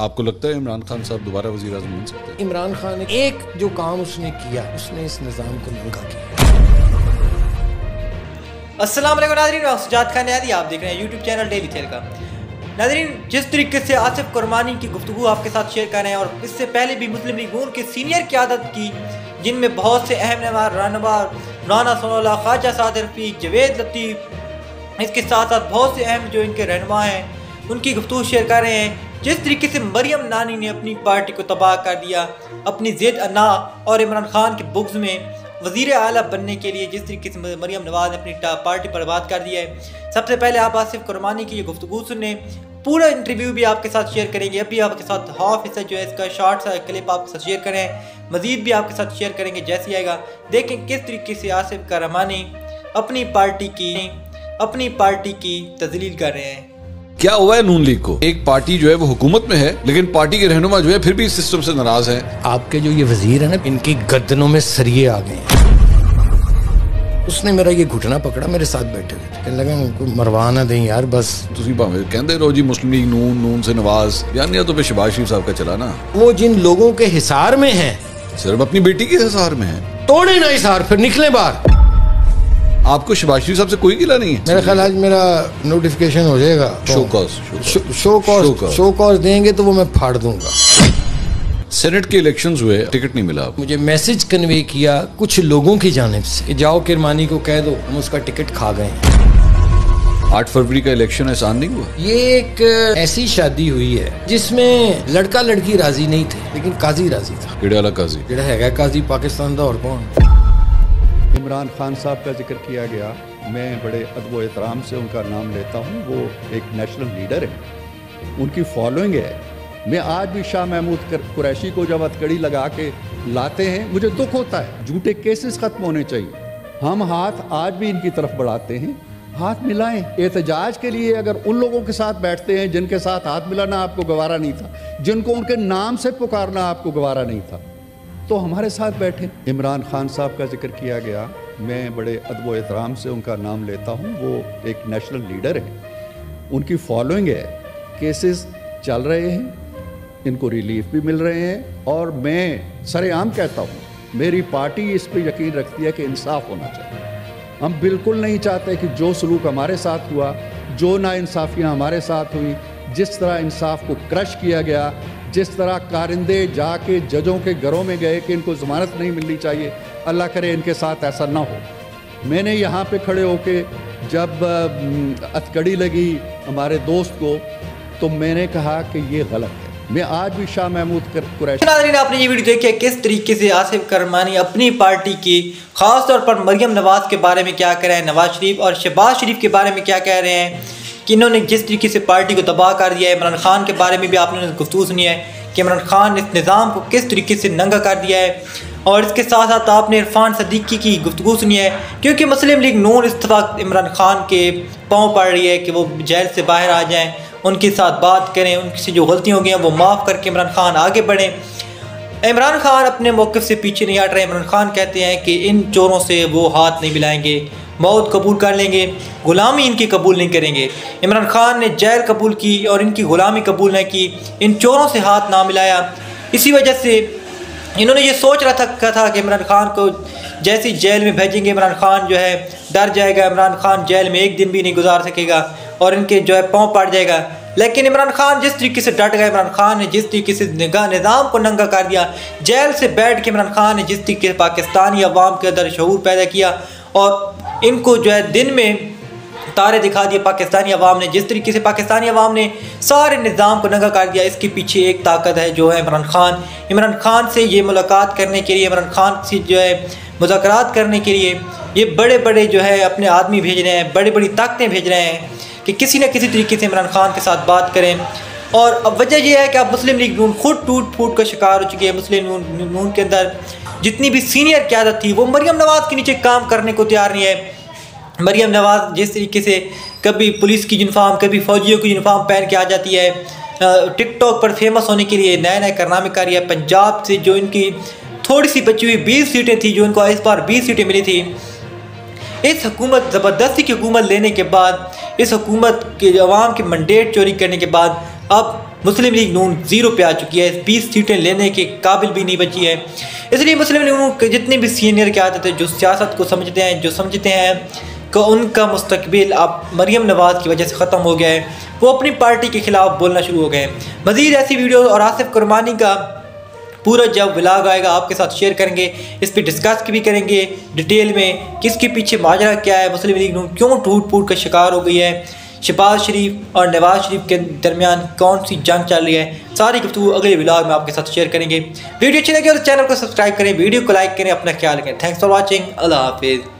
आपको लगता है इमरान खान साहब दोबारा वजी अजम बन सकते हैं? इमरान खान ने एक जो काम उसने किया उसने इस निज़ाम को नंगा किया। अस्सलाम वालेकुम नाजरीन सुजात खान यादी आप देख रहे हैं यूट्यूब चैनल डेली थेल का। नाजरीन जिस तरीके से आसिफ कुरबानी की गुफ्तु आपके साथ शेयर कर रहे हैं और इससे पहले भी मुस्लिम लीग नून के सीनियर क्यादत की जिनमें बहुत से अहम नवार रहनमा राना सोनोला ख्वाजा साद रफीक जवेद लतीफ़ इसके साथ साथ बहुत से अहम जो इनके रहनमा हैं उनकी गुफ्तु शेयर कर रहे हैं। जिस तरीके से मरियम नानी ने अपनी पार्टी को तबाह कर दिया, अपनी जेद अना और इमरान खान के बुग्स में वज़ीर अला बनने के लिए जिस तरीके से मरियम नवाज़ ने अपनी पार्टी पर बात कर दिया है। सबसे पहले आप आसिफ कुरबानी की ये गुफ्तु सुनने, पूरा इंटरव्यू भी आपके साथ शेयर करेंगे। अभी आपके साथ हाफ़ हिस्सा जो है, इसका शॉर्ट सा क्लिप आपके साथ शेयर करें। मजीद भी आपके साथ शेयर करेंगे, जैसे आएगा। देखें किस तरीके से आसिफ करमानी अपनी पार्टी की, अपनी पार्टी की तजलील कर रहे हैं। क्या हुआ है नून लीग को एक पार्टी जो है वो हुकूमत में है लेकिन पार्टी के रहनुमा जो है फिर भी इस सिस्टम से नाराज है आपके जो ये वजीर है ना इनकी गर्दनों में सरिये आ गए उसने मेरा ये घुटना पकड़ा मेरे साथ बैठे हुए कहने लगा उनको मरवाना दें यार बस ਤੁਸੀਂ ਭਾਵੇਂ ਕਹਿੰਦੇ ਰਹੋ जी मुस्लिम लीग नून नून से नवाज यानी तो फिर शबाज शरीफ साहब का चला ना वो जिन लोगों के हिसार में है सिर्फ अपनी बेटी के हिसार में है तोड़े ना हिसार फिर निकले बाहर आपको शबाज शरीफ साहब से कोई गिला नहीं है। मेरा ख्याल आज मेरा नोटिफिकेशन हो जाएगा। Show cause show cause show cause देंगे तो वो मैं फाड़ दूँगा। सेनेट के इलेक्शंस हुए टिकट नहीं मिला मुझे मैसेज कन्वे किया कुछ लोगों की जानब से कि जाओ किरमानी को कह दो हम उसका टिकट खा गए आठ फरवरी का इलेक्शन एहसान नहीं हुआ? ये एक ऐसी शादी हुई है जिसमें लड़का लड़की राज़ी नहीं थे लेकिन काजी राज़ी था। काजी। है काजी? पाकिस्तान का और कौन? इमरान खान साहब का ज़िक्र किया गया। मैं बड़े अदब एहतराम से उनका नाम लेता हूँ। वो एक नेशनल लीडर है। उनकी फॉलोइंग है। मैं आज भी शाह महमूद कुरैशी को जब हथकड़ी लगा के लाते हैं, मुझे दुख होता है। झूठे केसेस ख़त्म होने चाहिए। हम हाथ आज भी इनकी तरफ़ बढ़ाते हैं। हाथ मिलाएँ। एहतजाज के लिए अगर उन लोगों के साथ बैठते हैं, जिनके साथ हाथ मिलाना आपको गवारा नहीं था, जिनको उनके नाम से पुकारना आपको गवारा नहीं था तो हमारे साथ बैठे। इमरान खान साहब का ज़िक्र किया गया। मैं बड़े अदब एहतराम से उनका नाम लेता हूँ। वो एक नेशनल लीडर है। उनकी फॉलोइंग है। केसेस चल रहे हैं। इनको रिलीफ भी मिल रहे हैं और मैं सरेआम कहता हूँ, मेरी पार्टी इस पर यकीन रखती है कि इंसाफ होना चाहिए। हम बिल्कुल नहीं चाहते कि जो सलूक हमारे साथ हुआ, जो नाइंसाफ़ियाँ हमारे साथ हुई, जिस तरह इंसाफ को क्रश किया गया, जिस तरह कारिंदे जाके जजों के घरों में गए कि इनको ज़मानत नहीं मिलनी चाहिए अल्लाह करे इनके साथ ऐसा ना हो। मैंने यहाँ पे खड़े होके जब अतकड़ी लगी हमारे दोस्त को तो मैंने कहा कि ये गलत है। मैं आज भी शाह महमूद कुरैशी आपने ये वीडियो देखी किस तरीके से आसिफ करमानी अपनी पार्टी की खास तौर पर मरियम नवाज़ के बारे में क्या कह रहे हैं, नवाज़ शरीफ और शहबाज शरीफ के बारे में क्या कह रहे हैं, कि इन्होंने जिस तरीके से पार्टी को तबाह कर दिया है, इमरान खान के बारे में भी आपने गुफ्तू सुनी है, कि इमरान खान इस निज़ाम को किस तरीके से नंगा कर दिया है। और इसके साथ साथ आपने इरफान सदीकी की गुफ्तु सुनी है, क्योंकि मुस्लिम लीग नून इस वक्त इमरान खान के पाँव पड़ रही है कि वो जेल से बाहर आ जाएँ, उनके साथ बात करें उनसे जो गलतियाँ हो गई हैं, वो माफ़ करके इमरान खान आगे बढ़ें। इमरान खान अपने मौक़ से पीछे नहीं हट रहे। इमरान खान कहते हैं कि इन चोरों से वो हाथ नहीं मिलाएँगे, मौत कबूल कर लेंगे, ग़ुलामी इनकी कबूल नहीं करेंगे। इमरान खान ने जैल कबूल की और इनकी ग़ुलामी कबूल नहीं की, इन चोरों से हाथ ना मिलाया। इसी वजह से इन्होंने ये सोच रखा था कि इमरान खान को जैसी जेल में भेजेंगे, इमरान खान जो है डर जाएगा, इमरान खान जेल में एक दिन भी नहीं गुजार सकेगा और इनके जो है पाँव पड़ जाएगा। लेकिन इमरान खान जिस तरीके से डट गया इमरान खान ने जिस तरीके से निगाह निज़ाम को नंगा कर दिया, जेल से बैठ के इमरान खान ने जिस तरीके से पाकिस्तानी अवाम के अंदर शूर पैदा किया और इनको जो है दिन में तारे दिखा दिए पाकिस्तानी अवाम ने। जिस तरीके से पाकिस्तानी अवाम ने सारे निज़ाम को नंगा कर दिया, इसके पीछे एक ताकत है जो है इमरान खान। इमरान खान से ये मुलाकात करने के लिए, इमरान खान से जो है मुजाकर करने के लिए ये बड़े बड़े जो है अपने आदमी भेज रहे हैं बड़ी बड़ी ताकतें भेज रहे हैं कि किसी न किसी तरीके से इमरान खान के साथ बात करें। और अब वजह यह है कि अब मुस्लिम लीग नून खुद टूट फूट का शिकार हो चुकी है। मुस्लिम नून नून के अंदर जितनी भी सीनियर क्यादत थी, वो मरियम नवाज़ के नीचे काम करने को तैयार नहीं है। मरियम नवाज़ जिस तरीके से कभी पुलिस की यूनिफॉर्म कभी फौजियों की यूनिफॉर्म पहन के आ जाती है टिकटॉक पर फ़ेमस होने के लिए नए नए कारनामे कर रही है। पंजाब से जो इनकी थोड़ी सी बची हुई बीस सीटें थी, जो इनको इस बार बीस सीटें मिली थी, इस हुकूमत, ज़बरदस्ती की हुकूमत लेने के बाद, इस हुकूमत के अवाम के मंडेट चोरी करने के बाद, अब मुस्लिम लीग नून ज़ीरो पे आ चुकी है। बीस सीटें लेने के काबिल भी नहीं बची है। इसलिए मुस्लिम लीग नून जितने भी सीनियर के आते थे, जो सियासत को समझते हैं, जो समझते हैं कि उनका मुस्तकबिल अब मरीम नवाज़ की वजह से ख़त्म हो गया है। वो अपनी पार्टी के ख़िलाफ़ बोलना शुरू हो गए हैं। मज़ीद ऐसी वीडियो और आसिफ कुरबानी का पूरा जब विलाग आएगा, आपके साथ शेयर करेंगे। इस पर डिस्कस भी करेंगे डिटेल में किसके पीछे माजरा क्या है, मुस्लिम लीग नून क्यों टूट फूट का शिकार हो गई है। शहबाज शरीफ और नवाज़ शरीफ के दरमियान कौन सी जंग चल रही है, सारी गुफ्तु अगले विलाग में आपके साथ शेयर करेंगे। वीडियो अच्छी लगे तो चैनल को सब्सक्राइब करें, वीडियो को लाइक करें, अपना ख्याल रखें। थैंक्स फॉर वॉचिंग, अल्लाह हाफिज़।